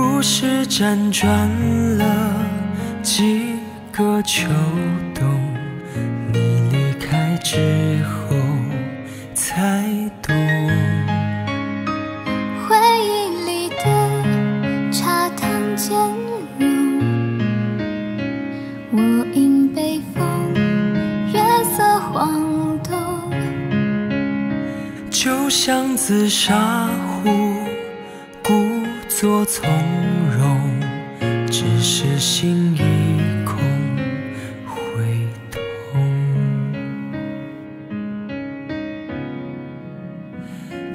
故事辗转了几个秋冬，你离开之后才懂。回忆里的茶汤兼容，我饮北风，月色晃动。就像紫砂壶，故作从容，只是心已空，会痛。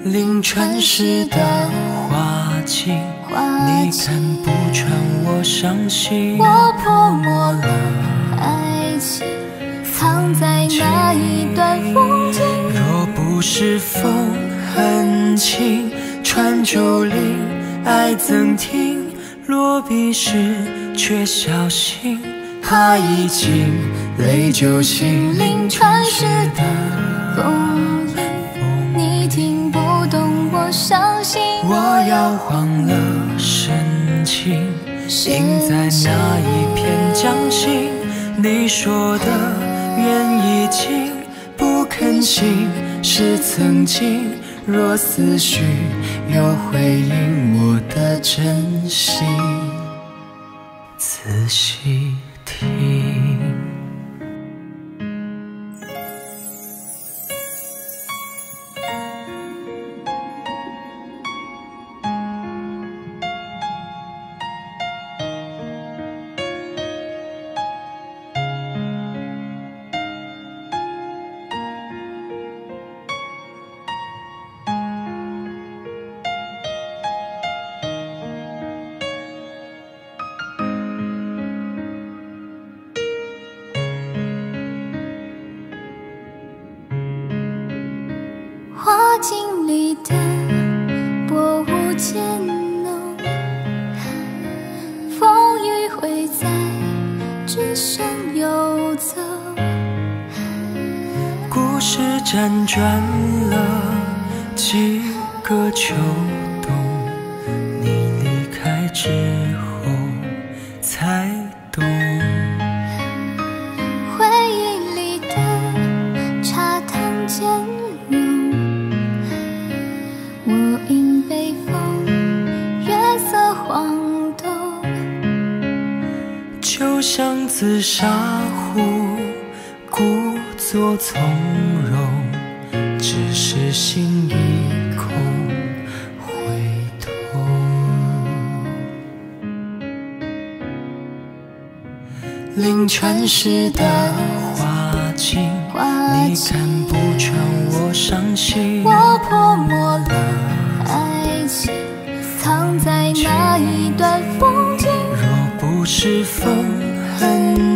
临川时的花景，花你看不穿我伤心。我泼墨了爱情，藏在那一段风景。若不是风很轻，穿竹林，爱怎停？落笔时却小心，怕已经泪就醒。临川时的风铃，你听不懂我伤心。我摇晃了深情，印在那一片江心。你说的缘已尽，不肯醒是曾经。若思绪有回应我的真心，仔细里的薄雾渐浓，风雨会在纸上游走。故事辗转了几个秋冬，你离开之像紫砂壶，故作从容，只是心已空，会痛。临川时的花镜，花你看不穿我伤心。我泼墨了爱情，藏在那一段风景。若不是风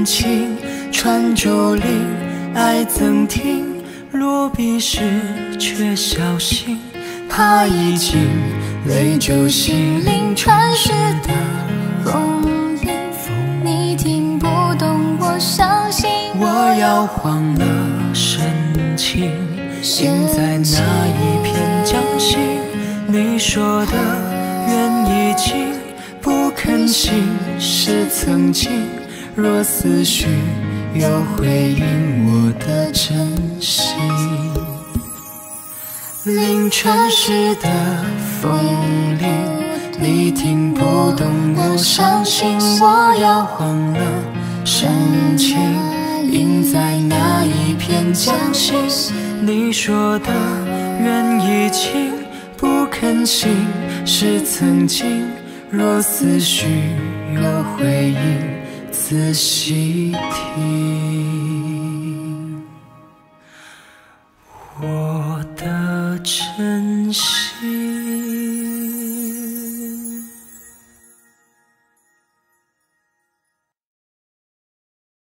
很轻，穿竹林，爱怎停？落笔时却小心，怕已经泪就醒。临川时的风铃，你听不懂我伤心。我摇晃了深情，印在那一片江心。你说的缘已尽，不肯信是曾经。若思绪有回应我的真心，临川时的风铃，你听不懂我伤心。我摇晃了深情，印在那一片江心。你说的缘已尽，不肯信是曾经。若思绪有回应，仔细听。我的真心。